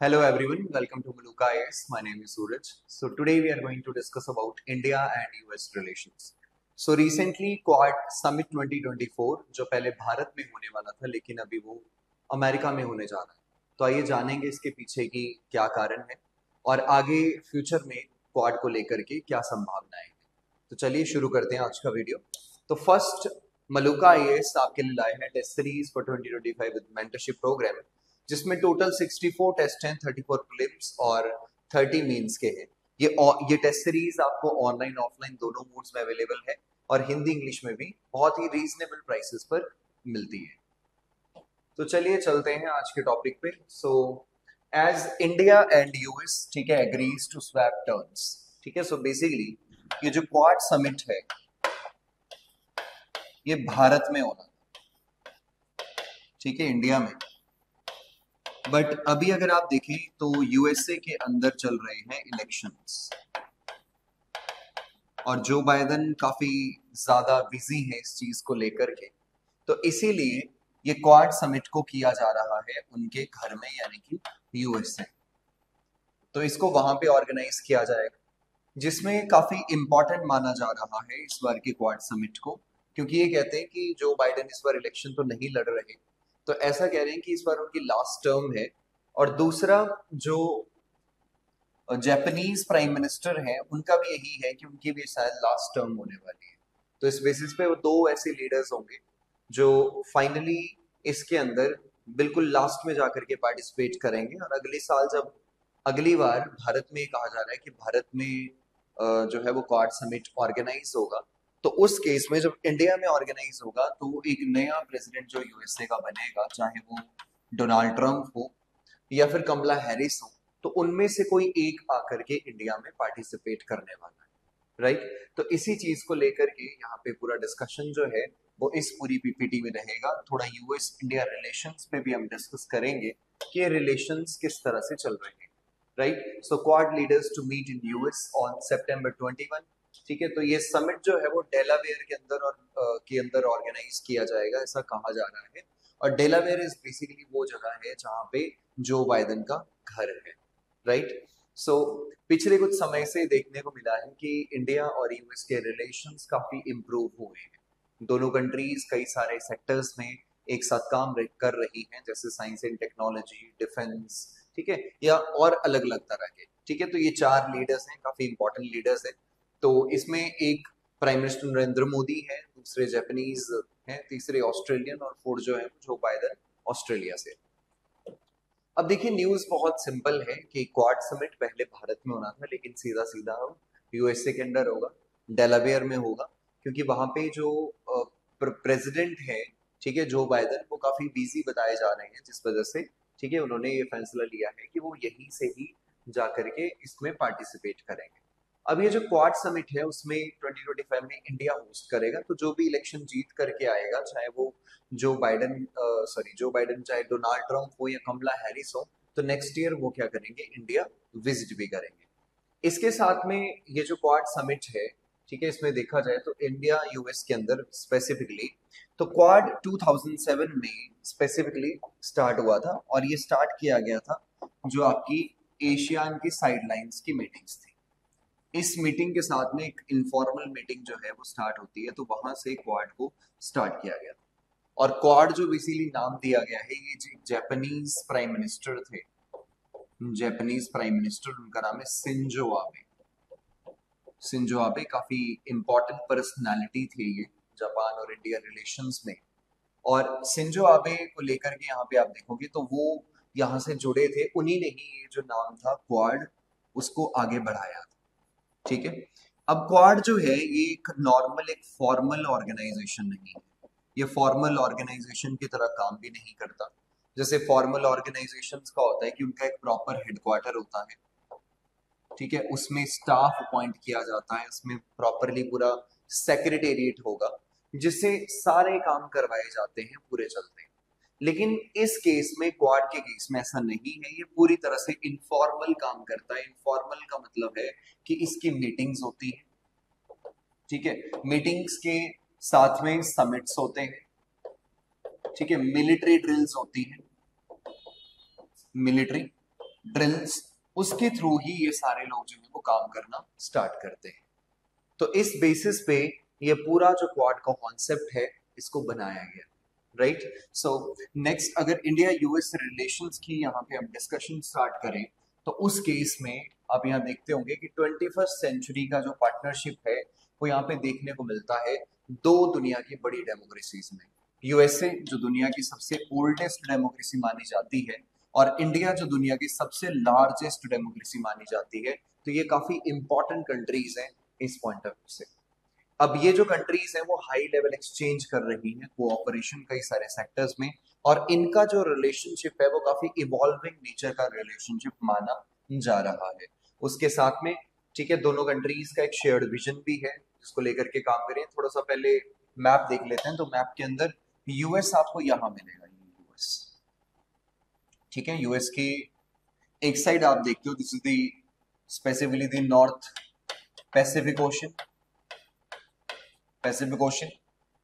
Hello everyone, welcome to Maluka IS. My name is Suraj. So today we are going to discuss about India and US relations. So recently Quad Summit 2024 जो पहले भारत में होने वाला था लेकिन अभी वो अमेरिका में होने जा रहा है तो आइए जानेंगे इसके पीछे की क्या कारण है और आगे फ्यूचर में क्वाड को लेकर के क्या संभावनाएँ हैं तो चलिए शुरू करते हैं आज का वीडियो तो फ़र्स्ट मलुका आई आपके लिए लाए हैं test series for 2025 with mentorship program जिसमें टोटल 64 टेस्ट हैं 34 प्रिलिम्स और 30 मेंस के हैं। ये ये टेस्ट सीरीज़ आपको ऑनलाइन ऑफलाइन दोनों मोड्स में अवेलेबल है और हिंदी इंग्लिश में भी बहुत ही रीजनेबल प्राइसेस पर मिलती है। तो चलिए चलते हैं आज के टॉपिक पे। So as India and US ठीक है एग्रीज टू स्वैप टर्म्स ठीक है? सो बेसिकली ये जो क्वाड समिट है, ये भारत में होना ठीक है? इंडिया में। बट अभी अगर आप देखें तो यूएसए के अंदर चल रहे हैं इलेक्शंस और जो बाइडन काफ़ी ज़्यादा बिज़ी है इस चीज़ को लेकर के। तो इसीलिए ये क्वाड समिट को किया जा रहा है उनके घर में, यानी कि यूएसए तो इसको वहाँ पे ऑर्गेनाइज किया जाएगा, जिसमें काफ़ी इंपॉर्टेंट माना जा रहा है इस बार के क्वाड समिट को, क्योंकि ये कहते हैं कि जो बाइडन इस बार इलेक्शन तो नहीं लड़ रहे। तो ऐसा कह रहे हैं कि इस बार उनकी लास्ट टर्म है। और दूसरा जो जापानीज प्राइम मिनिस्टर है, उनका भी यही है कि उनकी भी शायद लास्ट टर्म होने वाली है। तो इस बेसिस पे वो दो ऐसे लीडर्स होंगे, जो फाइनली इसके अंदर बिल्कुल लास्ट में जाकर के पार्टिसिपेट करेंगे। और अगले साल जब, अगली बार भारत में कहा जा रहा है कि भारत में जो है वो क्वाड समिट ऑर्गेनाइज होगा तो उस केस में जब इंडिया में ऑर्गेनाइज होगा तो एक नया प्रेसिडेंट जो यूएसए का बनेगा, चाहे वो डोनाल्ड ट्रंप हो या फिर कमला हैरिस हो तो उनमें से कोई एक आकर के इंडिया में पार्टिसिपेट करने वाला है राइट तो इसी चीज़ को लेकर के यहाँ पे पूरा डिस्कशन जो है, वो इस पूरी पीपीटी में रहेगा। थोड़ा यूएस इंडिया रिलेशंस पे भी हम डिस्कस करेंगे कि रिलेशंस किस तरह से चल रहे हैं right so Quad leaders to meet in US on September 21 ठीक है तो ये समिट जो है वो डेलावेयर के अंदर और के अंदर ऑर्गेनाइज किया जाएगा ऐसा कहा जा रहा है। और डेलावेयर इज़ बेसिकली वो जगह है जहाँ पे जो बाइडन का घर है राइट सो so, पिछले कुछ समय से देखने को मिला है कि इंडिया और यूएस के रिलेशन काफ़ी इम्प्रूव हुए हैं। दोनों कंट्रीज़ कई सारे सेक्टर्स में एक साथ काम कर रही हैं जैसे साइंस एंड टेक्नोलॉजी डिफेंस ठीक है या और अलग अलग तरह के। ठीक है तो ये चार लीडर्स हैं काफ़ी इंपॉर्टेंट लीडर्स हैं। तो इसमें एक प्राइम मिनिस्टर नरेंद्र मोदी है, दूसरे जापानीज हैं, तीसरे ऑस्ट्रेलियन और फोर्थ जो है जो बाइडन ऑस्ट्रेलिया से। अब देखिए न्यूज़ बहुत सिंपल है कि क्वाड समिट पहले भारत में होना था, लेकिन सीधा सीधा अब यूएसए के अंडर होगा डेलावेयर में होगा, क्योंकि वहाँ पे जो प्रेसिडेंट है, ठीक है जो बाइडन वो काफ़ी बिज़ी बताए जा रहे हैं, जिस वजह से, ठीक है, उन्होंने ये फैसला लिया है कि वो यहीं से ही जा करके इसमें पार्टिसिपेट करेंगे। अब ये जो क्वाड समिट है, उसमें 2025 में इंडिया होस्ट करेगा तो जो भी इलेक्शन जीत करके आएगा, चाहे वो Joe Biden sorry Joe Biden चाहे डोनाल्ड ट्रंप हो या कमला हैरिस हो तो नेक्स्ट ईयर वो क्या करेंगे? इंडिया विज़िट भी करेंगे। इसके साथ में ये जो क्वाड समिट है, ठीक है, इसमें देखा जाए तो इंडिया यूएस के अंदर स्पेसिफिकली तो क्वाड 2007 में स्पेसिफिकली स्टार्ट हुआ था, और ये स्टार्ट किया गया था जो आपकी एशियान की साइडलाइंस की मीटिंग्स थी। इस मीटिंग के साथ में एक इनफॉर्मल मीटिंग जो है वो स्टार्ट होती है तो वहाँ से क्वाड को स्टार्ट किया गया। और क्वाड जो बेसिकली नाम दिया गया है, ये जापानीज प्राइम मिनिस्टर थे। जापानीज प्राइम मिनिस्टर उनका नाम है सिंजो आबे सिंजो आबे काफ़ी इंपॉर्टेंट पर्सनालिटी थे ये जापान और इंडिया रिलेशंस में। और सिंजो आबे को लेकर के यहाँ पे आप देखोगे तो वो यहाँ से जुड़े थे, उन्हीं ने ही ये जो नाम था क्वाड उसको आगे बढ़ाया था। ठीक है? अब क्वाड जो है, ये एक नॉर्मल एक फॉर्मल ऑर्गेनाइजेशन नहीं है। ये फॉर्मल ऑर्गेनाइजेशन की तरह काम भी नहीं करता। जैसे फॉर्मल ऑर्गेनाइजेशन का होता है कि उनका एक प्रॉपर हेडक्वार्टर होता है। ठीक है? उसमें स्टाफ अपॉइंट किया जाता है। उसमें प्रॉपरली पूरा सेक्रेटेरिएट होगा जिससे सारे काम करवाए जाते हैं, पूरे चलते हैं। लेकिन इस केस में क्वाड के केस में ऐसा नहीं है। ये पूरी तरह से इनफॉर्मल काम करता है। इनफॉर्मल का मतलब है कि इसकी मीटिंग्स होती है। ठीक है? मीटिंग्स के साथ में समिट्स होते हैं। ठीक है? मिलिट्री ड्रिल्स होती है। मिलिट्री ड्रिल्स उसके थ्रू ही ये सारे लोग जो है वो काम करना स्टार्ट करते हैं। तो इस बेसिस पे ये पूरा जो क्वाड का कॉन्सेप्ट है, इसको बनाया गया। राइट सो नेक्स्ट अगर इंडिया यूएस रिलेशंस की यहाँ पे हम डिस्कशन स्टार्ट करें तो उस केस में आप यहाँ देखते होंगे कि ट्वेंटी सेंचुरी का जो पार्टनरशिप है, वो यहाँ पे देखने को मिलता है दो दुनिया की बड़ी डेमोक्रेसीज में। यूएसए जो दुनिया की सबसे ओल्डेस्ट डेमोक्रेसी मानी जाती है, और इंडिया जो दुनिया की सबसे लार्जेस्ट डेमोक्रेसी मानी जाती है तो ये काफ़ी इंपॉर्टेंट कंट्रीज़ हैं इस पॉइंट ऑफ़ व्यू से। अब ये जो कंट्रीज़ हैं, वो हाई लेवल एक्सचेंज कर रही हैं कोऑपरेशन कई सारे सेक्टर्स में और इनका जो रिलेशनशिप है, वो काफ़ी इवॉल्विंग नेचर का रिलेशनशिप माना जा रहा है। उसके साथ में, ठीक है, दोनों कंट्रीज़ का एक शेयर्ड विजन भी है, जिसको लेकर के काम करें। थोड़ा सा पहले मैप देख लेते हैं तो मैप के अंदर यूएस आपको यहाँ मिलेगा यूएस ठीक है यूएस की एक साइड आप देखते हो this is the specifically the North Pacific Ocean Pacific Ocean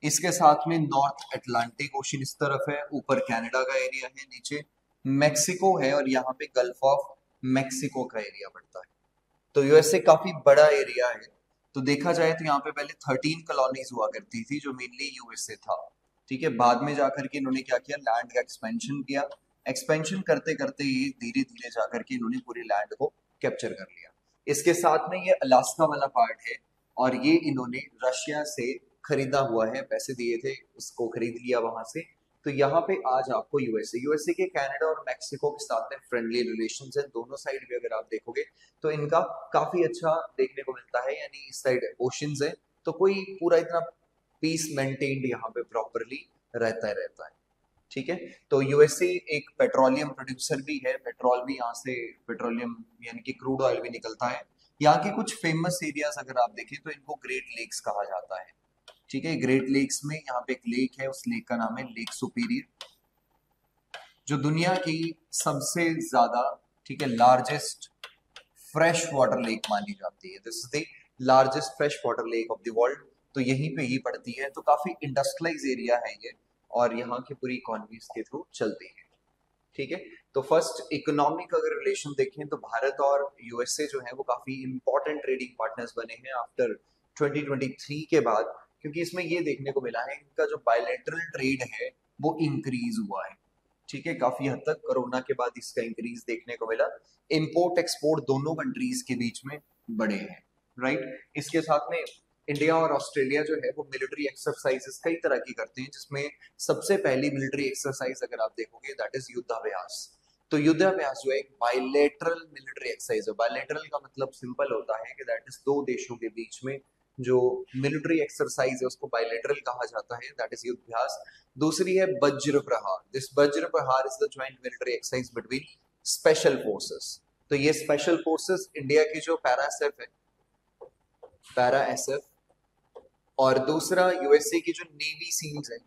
इसके साथ में नॉर्थ अटलांटिक ओशन इस तरफ़ है, ऊपर कनाडा का एरिया है, नीचे मैक्सिको है और यहाँ पे गल्फ ऑफ़ मैक्सिको का एरिया पड़ता है। तो यूएसए काफ़ी बड़ा एरिया है। तो देखा जाए तो यहाँ पे पहले थर्टीन कॉलोनीज हुआ करती थी, जो मेनली यूएसए था। ठीक है, बाद में जाकर के इन्होंने क्या किया? लैंड का एक्सपेंशन किया। एक्सपेंशन करते करते ही धीरे धीरे जाकर के इन्होंने पूरे लैंड को कैप्चर कर लिया। इसके साथ में ये अलास्का वाला पार्ट है। और ये इन्होंने रशिया से खरीदा हुआ है, पैसे दिए थे, उसको खरीद लिया वहाँ से। तो यहाँ पे आज आपको यूएसए यूएसए के कनाडा और मैक्सिको के साथ में फ्रेंडली रिलेशन है, दोनों साइड भी अगर आप देखोगे तो इनका काफ़ी अच्छा देखने को मिलता है, यानी इस साइड ओशन है तो कोई पूरा इतना पीस मेंटेन्ड यहाँ पे प्रॉपरली रहता है रहता है। ठीक है? तो यूएसए एक पेट्रोलियम प्रोड्यूसर भी है पेट्रोल भी यहाँ से पेट्रोलियम यानी कि क्रूड ऑयल भी निकलता है। यहाँ के कुछ फ़ेमस एरियाज़ अगर आप देखें तो इनको ग्रेट लेक्स कहा जाता है। ठीक है? ग्रेट लेक्स में यहाँ पे एक लेक है, उस लेक का नाम है लेक सुपीरियर जो दुनिया की सबसे ज़्यादा, ठीक है लार्जेस्ट फ्रेश वाटर लेक मानी जाती है। This is largest fresh water lake of the world तो यहीं पे ही पड़ती है। तो काफ़ी इंडस्ट्रियलाइज एरिया है ये, और यहाँ की पूरी इकोनॉमी के थ्रू चलती है। ठीक है? तो फ़र्स्ट इकोनॉमिक अगर रिलेशन देखें तो भारत और यूएसए जो है वो काफ़ी इंपॉर्टेंट ट्रेडिंग पार्टनर्स बने हैं आफ्टर 2023 के बाद, क्योंकि इसमें ये देखने को मिला है इनका जो बायोलेटरल ट्रेड है, वो इंक्रीज हुआ है। ठीक है, काफ़ी हद तक कोरोना के बाद इसका इंक्रीज देखने को मिला। इम्पोर्ट एक्सपोर्ट दोनों कंट्रीज़ के बीच में बड़े हैं राइट इसके साथ में इंडिया और ऑस्ट्रेलिया जो है, वो मिलिट्री एक्सरसाइजेस कई तरह की करते हैं, जिसमें सबसे पहली मिलिट्री एक्सरसाइज अगर आप देखोगे दैट इज़ युद्धाभ्यास। तो युद्धाभ्यास जो एक बायलेटरल मिलिट्री एक्सरसाइज है बायलेटरल का मतलब सिंपल होता है कि दैट इज़ दो देशों के बीच में जो मिलिट्री एक्सरसाइज है, उसको बायलेटरल कहा जाता है दैट इज़ युद्धाभ्यास। दूसरी है वज्र Prahar. This Vajra Prahar is the joint military exercise between special forces तो ये स्पेशल फोर्सेस इंडिया की जो पैरा एसएफ है पैरा एसएफ और दूसरा यूएसए की जो नेवी सील्स है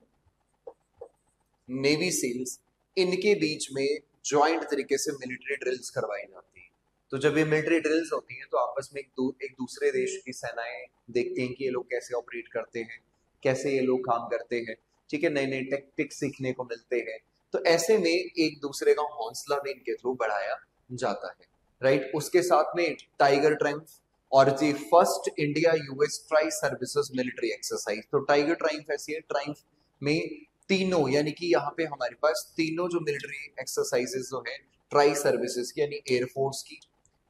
नेवी सील्स इनके बीच में ज्वाइंट तरीके से मिलिट्री ड्रिल्स करवाई जाती है। तो जब ये मिलिट्री ड्रिल्स होती हैं तो आपस में एक, दू, एक दूसरे देश की सेनाएँ देखते हैं कि ये लोग कैसे ऑपरेट करते हैं कैसे ये लोग काम करते हैं। ठीक है नए नए टेक्टिक्स सीखने को मिलते हैं। तो ऐसे में एक दूसरे का हौसला भी इनके थ्रू बढ़ाया जाता है। राइट उसके साथ में टाइगर ट्राइम्फ और जी first India US tri services military exercise तो टाइगर ट्राइम्फ ऐसी है ट्राइम्फ में तीनों यानी कि यहाँ पे हमारे पास तीनों जो मिलिट्री एक्सरसाइजेस जो है ट्राई सर्विसेज़ की यानी एयरफोर्स की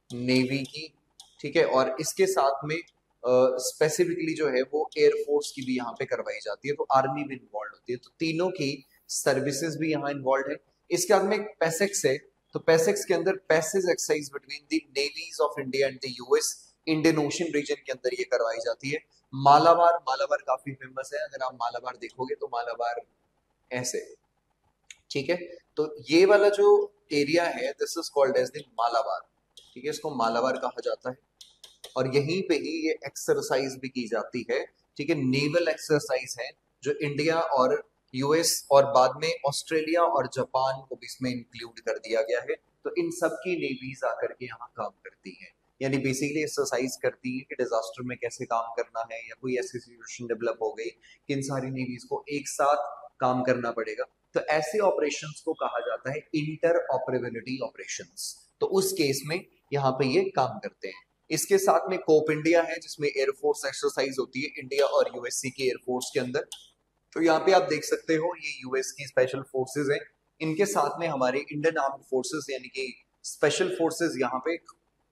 नेवी की ठीक है? और इसके साथ में स्पेसिफिकली uh, जो है वो एयरफोर्स की भी यहाँ पे करवाई जाती है तो आर्मी भी इन्वॉल्व होती है। तो तीनों की सर्विसेज़ भी यहाँ इन्वॉल्व है। इसके बाद में पैसेक्स है तो पैसेक्स के अंदर passage exercise between the navies of India and the US Indian Ocean region के अंदर ये करवाई जाती है। मालाबार मालाबार काफ़ी फ़ेमस है अगर आप मालाबार देखोगे तो मालाबार ऐसे। ठीक है? तो ये वाला जो एरिया है this is called as the Malabar ठीक है? इसको मालाबार कहा जाता है। और यहीं पे ही ये एक्सरसाइज भी की जाती है। ठीक है? नेवल एक्सरसाइज है, जो इंडिया और यूएस और बाद में ऑस्ट्रेलिया और जापान को भी इसमें इंक्लूड कर दिया गया है। तो इन सब की नेवीज आकर के यहाँ काम करती है। यानी बेसिकली एक्सरसाइज करती है कि डिजास्टर में कैसे काम करना है या कोई ऐसी सिचुएशन डेवलप हो गई कि इन सारी नेवीज को एक साथ काम करना पड़ेगा। तो ऐसे ऑपरेशन को कहा जाता है इंटर ऑपरेबिलिटी ऑपरेशन तो उस केस में यहाँ पे ये काम करते हैं। इसके साथ में कोप इंडिया है, जिसमें एयरफोर्स एक्सरसाइज होती है इंडिया और यूएससी के एयरफोर्स के अंदर। तो यहाँ पे आप देख सकते हो, ये यूएस की स्पेशल फोर्सेज है। इनके साथ में हमारे इंडियन आर्म फोर्सेस यानी कि स्पेशल फोर्सेस यहाँ पे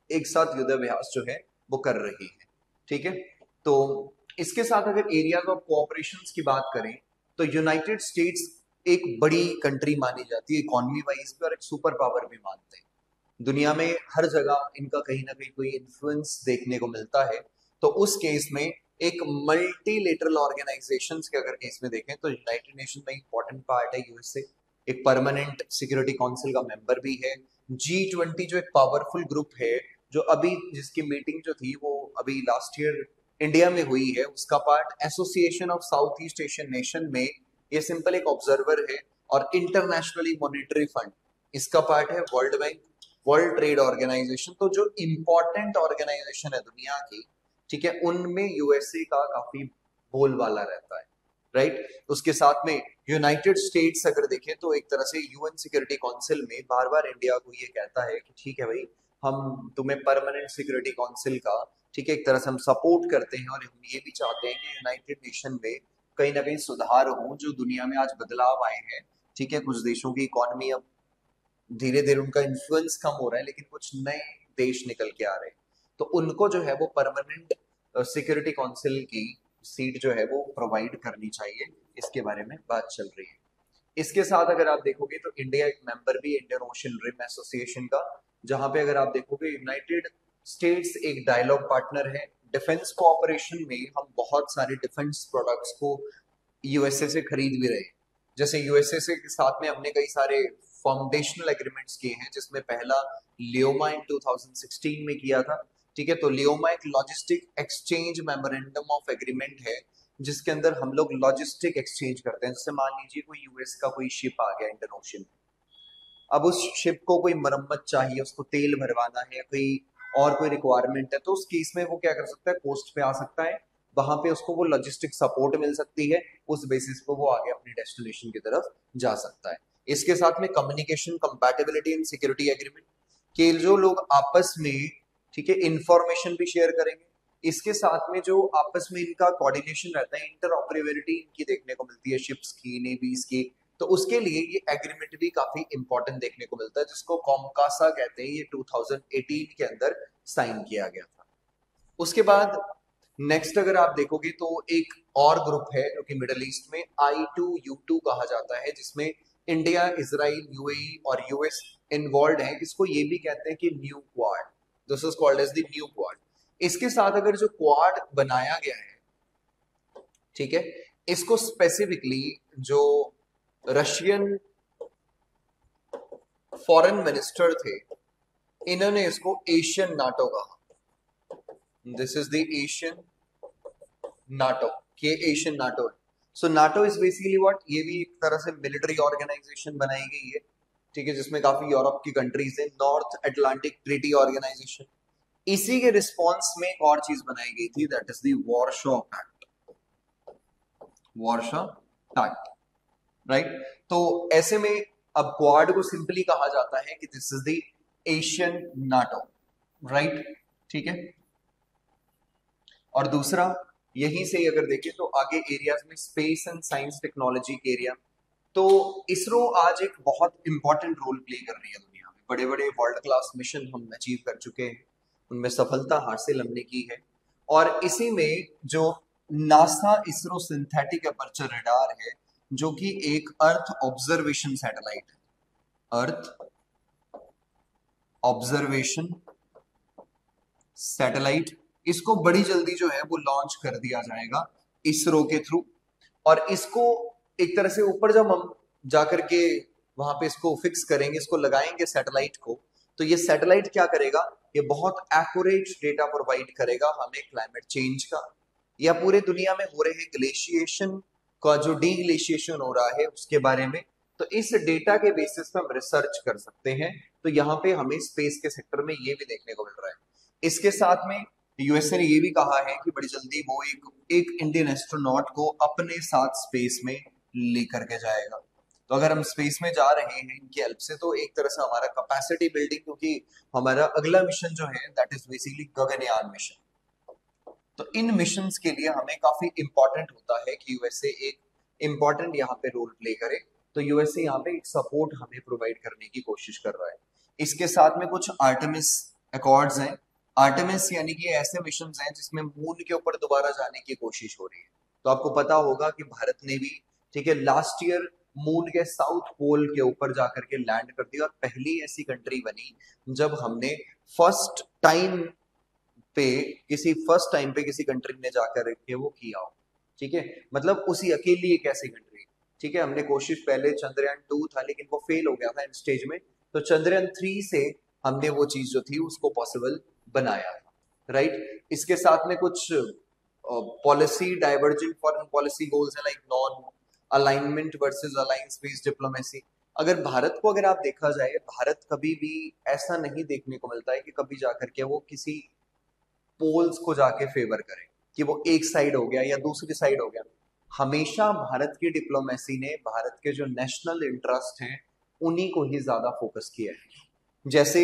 एक साथ युद्धाभ्यास जो है, वो कर रही है। ठीक है? तो इसके साथ अगर एरियाज़ ऑफ़ कोऑपरेशन की बात करें तो यूनाइटेड स्टेट्स एक बड़ी कंट्री मानी जाती है इकोनॉमी वाइज भी और एक सुपर पावर भी मानते हैं। दुनिया में हर जगह इनका कहीं ना कहीं कोई इन्फ्लुएंस देखने को मिलता है। तो उस केस में एक मल्टीलेटरल ऑर्गेनाइजेशन के अगर केस में देखें तो यूनाइटेड नेशन में इंपॉर्टेंट पार्ट है यूएसए एक परमानेंट सिक्योरिटी काउंसिल का मेंबर भी है। जी ट्वेंटी जो एक पावरफुल ग्रुप है, जो अभी जिसकी मीटिंग जो थी वो अभी लास्ट ईयर इंडिया में हुई है, उसका part Association of South East Asian Nation में ये सिंपल एक ऑब्जर्वर है और इंटरनेशनली मॉनिटरी फंड इसका पार्ट है World Bank World Trade Organization तो जो इंपॉर्टेंट ऑर्गेनाइजेशन है दुनिया की, ठीक है, उनमें यूएसए का काफ़ी बोलबाला रहता है राइट उसके साथ में यूनाइटेड स्टेट्स अगर देखें तो एक तरह से यूएन सिक्योरिटी काउंसिल में बार बार इंडिया को ये कहता है कि ठीक है भाई हम तुम्हें परमानेंट सिक्योरिटी काउंसिल का, ठीक है, एक तरह से हम सपोर्ट करते हैं और हम ये भी चाहते हैं कि यूनाइटेड नेशन में कहीं ना कहीं सुधार हो, जो दुनिया में आज बदलाव आए हैं, ठीक है, कुछ देशों की इकोनॉमी अब धीरे धीरे उनका इन्फ्लुएंस कम हो रहा है, लेकिन कुछ नए देश निकल के आ रहे हैं। तो उनको जो है वो परमानेंट सिक्योरिटी काउंसिल की सीट जो है वो प्रोवाइड करनी चाहिए, इसके बारे में बात चल रही है। इसके साथ अगर आप देखोगे तो इंडिया एक मेंबर भी इंडियन ओशन रिम एसोसिएशन का जहाँ पे अगर आप देखोगे यूनाइटेड स्टेट्स एक डायलॉग पार्टनर है। डिफेंस कोऑपरेशन में हम बहुत सारे डिफेंस प्रोडक्ट्स को यूएसए से खरीद भी रहे जैसे यूएसए से साथ में हमने कई सारे फाउंडेशनल एग्रीमेंट्स किए हैं, जिसमें पहला लियोमा इन 2016 में किया था। ठीक है तो लियोमा एक logistic exchange memorandum of agreement है, जिसके अंदर हम लोग लॉजिस्टिक एक्सचेंज करते हैं। जैसे मान लीजिए कोई यूएस का कोई शिप आ गया इंडियन ओशन में। अब उस शिप को कोई मरम्मत चाहिए, उसको तेल भरवाना है कोई और कोई रिक्वायरमेंट है तो उस केस में वो क्या कर सकता है कोस्ट पे आ सकता है। वहाँ पे उसको वो लॉजिस्टिक सपोर्ट मिल सकती है, उस बेसिस पे वो आगे अपनी डेस्टिनेशन की तरफ़ जा सकता है। इसके साथ में communication compatibility and security agreement के जो लोग आपस में, ठीक है इंफॉर्मेशन भी शेयर करेंगे, इसके साथ में जो आपस में इनका कोऑर्डिनेशन रहता है इंटर इनकी देखने को मिलती है शिप्स की नेवीज की तो उसके लिए ये एग्रीमेंट भी काफ़ी इंपॉर्टेंट देखने को मिलता है, जिसको कॉमकासा कहते हैं, ये 2018 के अंदर साइन किया गया था। उसके बाद नेक्स्ट अगर आप देखोगे तो एक और ग्रुप है, जो कि मिडल ईस्ट में आई टू यू टू कहा जाता है, जिसमें इंडिया इसराइल यूएई और यूएस इन्वॉल्व है। इसको ये भी कहते हैं कि new Quad this is called as the new Quad इसके साथ अगर जो क्वाड बनाया गया है, ठीक है, इसको स्पेसिफिकली जो रशियन फॉरेन मिनिस्टर थे, इन्होंने इसको एशियन नाटो कहा। This is the Asian NATO के एशियन नाटो है। So NATO is basically what ये भी एक तरह से मिलिट्री ऑर्गेनाइजेशन बनाई गई है ठीक है, जिसमें काफ़ी यूरोप की कंट्रीज़ है नॉर्थ अटलांटिक ट्रीटी ऑर्गेनाइजेशन इसी के रिस्पॉन्स में एक और चीज़ बनाई गई थी that is the Warsaw Pact Warsaw Pact right तो ऐसे में अब क्वाड को सिंपली कहा जाता है कि this is the Asian NATO right ठीक है? और दूसरा, यहीं से अगर देखें तो आगे एरियाज़ में स्पेस एंड साइंस टेक्नोलॉजी के एरिया तो इसरो आज एक बहुत इंपॉर्टेंट रोल प्ले कर रही है दुनिया में। बड़े बड़े वर्ल्ड क्लास मिशन हम अचीव कर चुके हैं। उनमें सफलता हासिल हमने की है। और इसी में जो NASA ISRO synthetic aperture radar है जो कि एक अर्थ ऑब्जर्वेशन सैटेलाइट है। अर्थ ऑब्जर्वेशन सैटेलाइट इसको बड़ी जल्दी जो है वो लॉन्च कर दिया जाएगा इसरो के थ्रू और इसको एक तरह से ऊपर जब हम जाकर के वहाँ पे इसको फिक्स करेंगे, इसको लगाएँगे सैटेलाइट को तो ये सैटेलाइट क्या करेगा? ये बहुत एक्यूरेट डेटा प्रोवाइड करेगा हमें क्लाइमेट चेंज का। या पूरे दुनिया में हो रहे ग्लेशिएशन का जो डी ग्लेशिएशन हो रहा है, उसके बारे में तो इस डेटा के बेसिस पे हम रिसर्च कर सकते हैं। तो यहाँ पे हमें स्पेस के सेक्टर में ये भी देखने को मिल रहा है। इसके साथ में यूएसए ने ये भी कहा है कि बड़ी जल्दी वो एक एक इंडियन एस्ट्रोनॉट को अपने साथ स्पेस में लेकर के जाएगा। तो अगर हम स्पेस में जा रहे हैं, इनकी हेल्प से तो एक तरह से हमारा कैपेसिटी बिल्डिंग क्योंकि हमारा अगला मिशन जो है that is basically Gaganyaan mission तो इन मिशन के लिए हमें काफ़ी इंपॉर्टेंट होता है कि यूएसए एक इंपॉर्टेंट यहाँ पे रोल प्ले करे। तो यूएसए यहाँ पे एक सपोर्ट हमें प्रोवाइड करने की कोशिश कर रहा है। इसके साथ में कुछ आर्टमिस अकॉर्ड्स हैं। आर्टमिस यानी कि ऐसे मिशन हैं जिसमें मून के ऊपर दोबारा जाने की कोशिश हो रही है। तो आपको पता होगा कि भारत ने भी, ठीक है लास्ट ईयर मून के साउथ पोल के ऊपर जाकर के लैंड कर दिया और पहली ऐसी कंट्री बनी जब हमने फ़र्स्ट टाइम पे किसी फ़र्स्ट टाइम पे किसी कंट्री ने जाकर के वो किया हो। ठीक है? मतलब उसी अकेली एक ऐसी कंट्री ठीक है? हमने कोशिश पहले चंद्रयान टू था, लेकिन वो फेल हो गया था स्टेज में। तो चंद्रयान थ्री से हमने वो चीज़ जो थी, उसको पॉसिबल बनाया था। राइट इसके साथ में कुछ policy divergent foreign policy goals है like non alignment versus alliance based diplomacy अगर भारत को अगर आप देखा जाए, भारत कभी भी ऐसा नहीं देखने को मिलता है कि कभी जाकर के वो किसी पोल्स को जाके फेवर करें कि वो एक साइड हो गया या दूसरी साइड हो गया। हमेशा भारत की डिप्लोमेसी ने, भारत के जो नेशनल इंटरेस्ट हैं, उन्हीं को ही ज़्यादा फोकस किया है। जैसे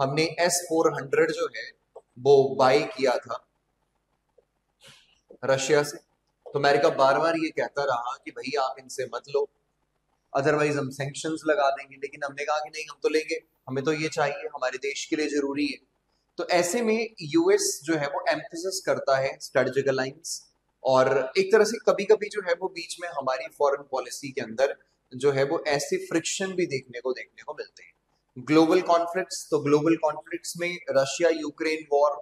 हमने एस फोर हंड्रेड जो है, वो बाय किया था रशिया से। तो अमेरिका बार बार ये कहता रहा कि भाई आप इनसे मत लो अदरवाइज़ हम सेंक्शन लगा देंगे। लेकिन हमने कहा कि नहीं, हम तो लेंगे। हमें तो ये चाहिए, हमारे देश के लिए ज़रूरी है। तो ऐसे में यूएस जो है वो एम्फोसिस करता है स्ट्रेटेजिक अलाइंस और एक तरह से कभी कभी जो है वो बीच में हमारी फॉरेन पॉलिसी के अंदर जो है वो ऐसे फ्रिक्शन भी देखने को देखने को मिलते हैं। ग्लोबल कॉन्फ्लिक्ट्स तो ग्लोबल कॉन्फ्लिक्ट्स में रशिया यूक्रेन वॉर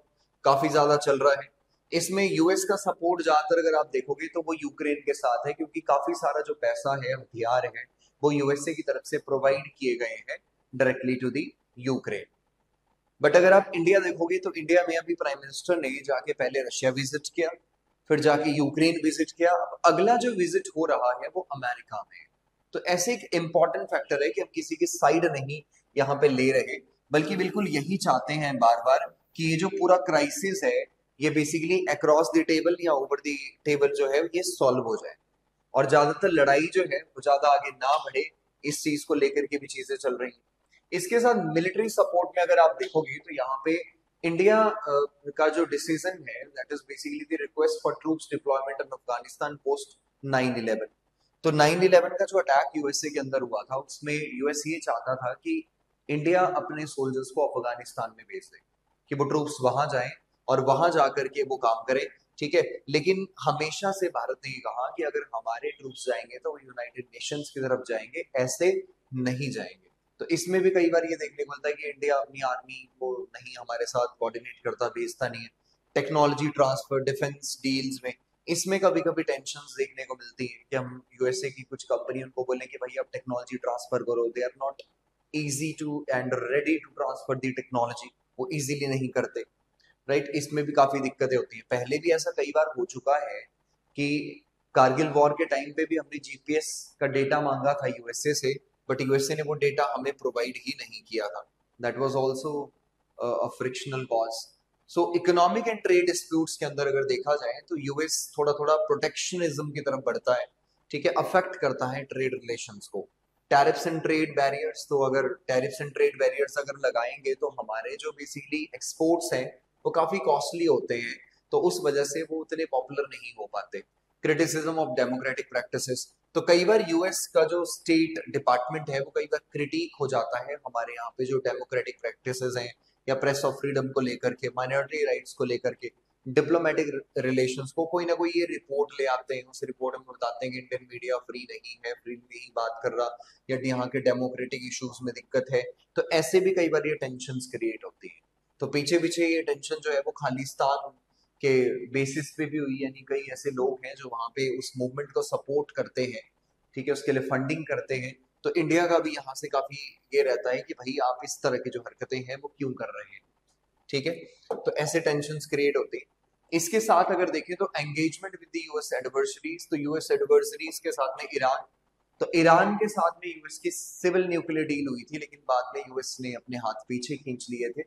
काफ़ी ज़्यादा चल रहा है। इसमें यूएस का सपोर्ट ज़्यादातर अगर आप देखोगे तो वो यूक्रेन के साथ है क्योंकि काफ़ी सारा जो पैसा है, हथियार है, वो यूएसए की तरफ़ से प्रोवाइड किए गए हैं directly to the Ukraine but अगर आप इंडिया देखोगे तो इंडिया में अभी प्राइम मिनिस्टर ने जाके पहले रशिया विज़िट किया, फिर जाके यूक्रेन विज़िट किया। अब अगला जो विज़िट हो रहा है, वो अमेरिका में। तो ऐसे एक इंपॉर्टेंट फैक्टर है कि हम किसी की साइड नहीं यहाँ पे ले रहे। बल्कि बिल्कुल यही चाहते हैं बार बार कि ये जो पूरा क्राइसिस है, ये बेसिकली अक्रॉस द टेबल या ओवर द टेबल जो है, ये सॉल्व हो जाए। और ज़्यादातर लड़ाई जो है, वो ज़्यादा आगे ना बढ़े, इस चीज़ को लेकर के भी चीज़ें चल रही हैं। इसके साथ मिलिट्री सपोर्ट में अगर आप देखोगे तो यहाँ पे इंडिया का जो डिसीज़न है that is basically the request for troops deployment in Afghanistan post 9/11 तो 9/11 का जो अटैक यूएसए के अंदर हुआ था, उसमें यूएस ये चाहता था कि इंडिया अपने सोल्जर्स को अफ़गानिस्तान में भेज दे, कि वो ट्रूप्स वहाँ जाएँ और वहाँ जाकर के वो काम करे, ठीक है? लेकिन हमेशा से भारत ने कहा कि अगर हमारे ट्रूप्स जाएँगे तो वो यूनाइटेड नेशंस की तरफ़ जाएँगे, ऐसे नहीं जाएँगे। तो इसमें भी कई बार ये देखने को मिलता है कि इंडिया अपनी आर्मी को नहीं हमारे साथ कोऑर्डिनेट करता, भेजता नहीं है। टेक्नोलॉजी ट्रांसफ़र डिफेंस डील्स में, इसमें कभी कभी टेंशन देखने को मिलती है कि हम यूएसए की कुछ कंपनी उनको बोले कि भाई अब टेक्नोलॉजी ट्रांसफ़र करो they are not easy to and ready to transfer the technology वो इजीली नहीं करते राइट right? इसमें भी काफ़ी दिक्कतें होती हैं। पहले भी ऐसा कई बार हो चुका है कि कारगिल वॉर के टाइम पे भी हमने जीपीएस का डेटा मांगा था यूएसए से बट यूएसए ने वो डेटा हमें प्रोवाइड ही नहीं किया था। That was also a frictional cause so economic and trade disputes के अंदर अगर देखा जाए तो यूएस थोड़ा थोड़ा प्रोटेक्शनिज्म की तरफ़ बढ़ता है। ठीक है? अफेक्ट करता है ट्रेड रिलेशंस को। टैरिफ्स एंड ट्रेड बैरियर्स तो अगर टैरिफ्स एंड ट्रेड बैरियर्स अगर लगाएँगे तो हमारे जो बेसिकली एक्सपोर्ट्स हैं, वो काफ़ी कॉस्टली होते हैं। तो उस वजह से वो उतने पॉपुलर नहीं हो पाते। क्रिटिसिज्म ऑफ़ डेमोक्रेटिक प्रैक्टिसेस तो कई बार यूएस का जो स्टेट डिपार्टमेंट है, वो कई बार क्रिटिक हो जाता है हमारे यहाँ पे जो डेमोक्रेटिक प्रैक्टिसेस हैं या प्रेस ऑफ़ फ्रीडम को लेकर के माइनॉरिटी राइट्स को लेकर के डिप्लोमेटिक रिलेशंस को कोई ना कोई ये रिपोर्ट ले आते हैं, उस रिपोर्ट में बताते हैं कि इंडियन मीडिया फ्री नहीं है फ्री नहीं बात कर रहा, या यहाँ के डेमोक्रेटिक इश्यूज़ में दिक्कत है। तो ऐसे भी कई बार ये टेंशन क्रिएट होती है। तो पीछे पीछे ये टेंशन जो है, वो खालिस्तान के बेसिस पे भी हुई, यानी कई ऐसे लोग हैं जो वहाँ पे उस मूवमेंट को सपोर्ट करते हैं, ठीक है, उसके लिए फंडिंग करते हैं। तो इंडिया का भी यहाँ से काफ़ी ये रहता है कि भाई आप इस तरह की जो हरकतें हैं, वो क्यों कर रहे हैं, ठीक है? तो ऐसे टेंशन क्रिएट होते हैं। इसके साथ अगर देखें तो एंगेजमेंट विद यूएस एडवर्सरीज तो यूएस एडवर्सरीज के साथ में ईरान तो ईरान के साथ में यूएस की सिविल न्यूक्लियर डील हुई थी, लेकिन बाद में यूएस ने अपने हाथ पीछे खींच लिए थे।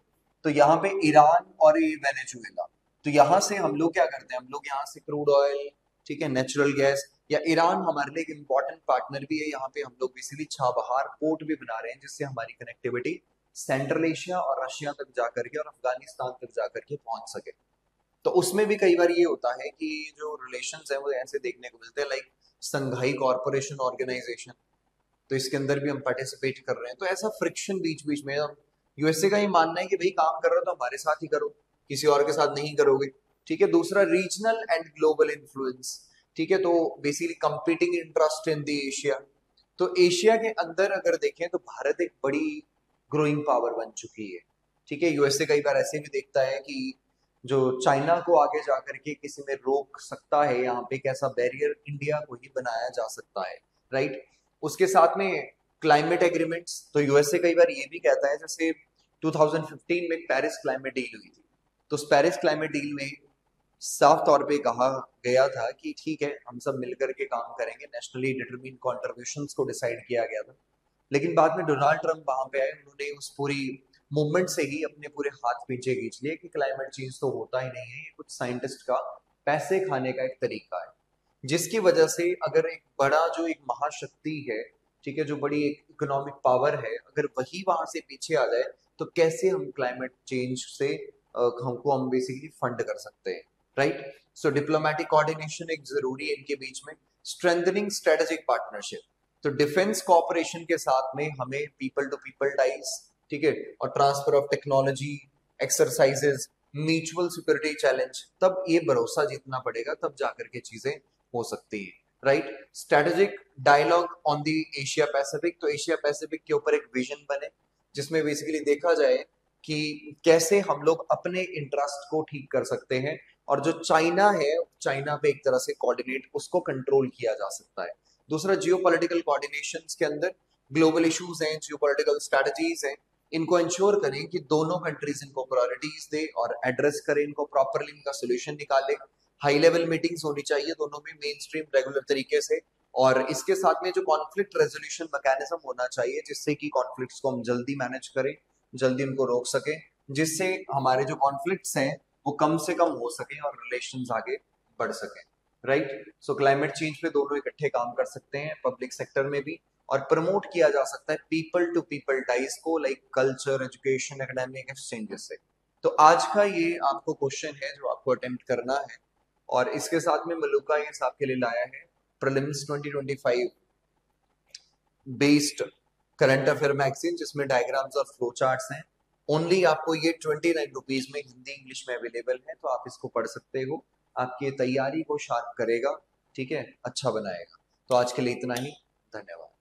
तो यहाँ पे ईरान और वेनेजुएला तो यहाँ से हम लोग क्या करते हैं? हम लोग यहाँ से क्रूड ऑयल ठीक है नेचुरल गैस या ईरान हमारे लिए एक इंपॉर्टेंट पार्टनर भी है। यहाँ पे हम लोग बेसिकली छाबहार पोर्ट भी बना रहे हैं, जिससे हमारी कनेक्टिविटी सेंट्रल एशिया और रशिया तक जाकर के और अफ़गानिस्तान तक जाकर के पहुँच सके। तो उसमें भी कई बार ये होता है कि जो रिलेशन है वो ऐसे देखने को मिलते हैं लाइक संघाई कॉरपोरेशन ऑर्गेनाइजेशन तो इसके अंदर भी हम पार्टिसिपेट कर रहे हैं। तो ऐसा फ्रिक्शन बीच बीच में यूएसए का ही मानना है कि भाई, काम कर रहे हो तो हमारे साथ ही करो। किसी और के साथ नहीं करोगे, ठीक है? दूसरा रीजनल एंड ग्लोबल इन्फ्लुएंस ठीक है? तो basically competing interest in the Asia तो एशिया के अंदर अगर देखें तो भारत एक बड़ी ग्रोइंग पावर बन चुकी है, ठीक है? यूएसए कई बार ऐसे भी देखता है कि जो चाइना को आगे जाकर के किसी में रोक सकता है, यहाँ पे कैसा बैरियर इंडिया को ही बनाया जा सकता है राइट उसके साथ में क्लाइमेट एग्रीमेंट्स तो यूएसए कई बार ये भी कहता है, जैसे 2015 में पेरिस क्लाइमेट डील हुई थी तो पेरिस क्लाइमेट डील में साफ़ तौर पे कहा गया था कि ठीक है, हम सब मिलकर के काम करेंगे। नेशनली डिटरमिन कॉन्ट्रीब्यूशन को डिसाइड किया गया था। लेकिन बाद में डोनाल्ड ट्रंप वहाँ पे आए, उन्होंने उस पूरी मूवमेंट से ही अपने पूरे हाथ पीछे खींच लिए कि क्लाइमेट चेंज तो होता ही नहीं है, ये कुछ साइंटिस्ट का पैसे खाने का एक तरीका है। जिसकी वजह से अगर एक बड़ा जो एक महाशक्ति है, ठीक है, जो बड़ी एक इकोनॉमिक पावर है, अगर वही वहाँ से पीछे आ जाए तो कैसे हम क्लाइमेट चेंज से हमको हम बेसिकली फंड कर सकते हैं राइट सो डिप्लोमेटिक कोऑर्डिनेशन एक ज़रूरी है इनके बीच में। स्ट्रेंथनिंग स्ट्रेटेजिक पार्टनरशिप तो डिफेंस कॉपरेशन के साथ में हमें पीपल टू पीपल टाइज ठीक है? और transfer of technology exercises mutual security challenge तब ये भरोसा जीतना पड़ेगा, तब जाकर के चीज़ें हो सकती है right strategic dialogue on the Asia Pacific तो एशिया पैसिफिक के ऊपर एक विजन बने, जिसमें बेसिकली देखा जाए कि कैसे हम लोग अपने इंटरेस्ट को ठीक कर सकते हैं और जो चाइना है, चाइना पे एक तरह से कोऑर्डिनेट उसको कंट्रोल किया जा सकता है। दूसरा जियो पोलिटिकल के अंदर ग्लोबल इशूज हैं जियो पोलिटिकल स्ट्रेटजीज हैं। इनको इंश्योर करें कि दोनों कंट्रीज़ इनको प्रायोरिटीज दे और एड्रेस करें, इनको प्रॉपरली इनका सोल्यूशन निकाले। हाई लेवल मीटिंग्स होनी चाहिए दोनों में मेन स्ट्रीम रेगुलर तरीके से। और इसके साथ में जो कॉन्फ्लिक्ट रेजोल्यूशन मैकेनिज्म होना चाहिए, जिससे कि कॉन्फ्लिक्ट्स को हम जल्दी मैनेज करें। जल्दी उनको रोक सके, जिससे हमारे जो कॉन्फ्लिक्ट्स हैं, वो कम से कम हो सके और रिलेशन आगे बढ़ सकें राइट सो क्लाइमेट चेंज पे दोनों इकट्ठे काम कर सकते हैं पब्लिक सेक्टर में भी, और प्रमोट किया जा सकता है पीपल टू पीपल टाइज को like culture education academic exchanges से। तो आज का ये आपको क्वेश्चन है जो आपको अटेम्प्ट करना है, और इसके साथ में मलुका ये आपके लिए लाया है prelims 2025 based current affair magazine जिसमें डायग्राम्स और फ्लो चार्ट्स हैं। ओनली आपको ये ट्वेंटी नाइन रुपीज़ में हिंदी इंग्लिश में अवेलेबल है तो आप इसको पढ़ सकते हो। आपकी तैयारी को शार्प करेगा, ठीक है? अच्छा बनाएगा। तो आज के लिए इतना ही। धन्यवाद।